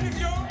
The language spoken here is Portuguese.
Televisão.